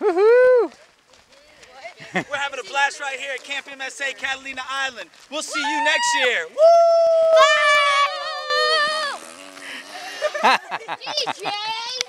Woohoo! We're having a blast right here at Camp MSA Catalina Island. We'll see you next year. Woo! Bye. DJ!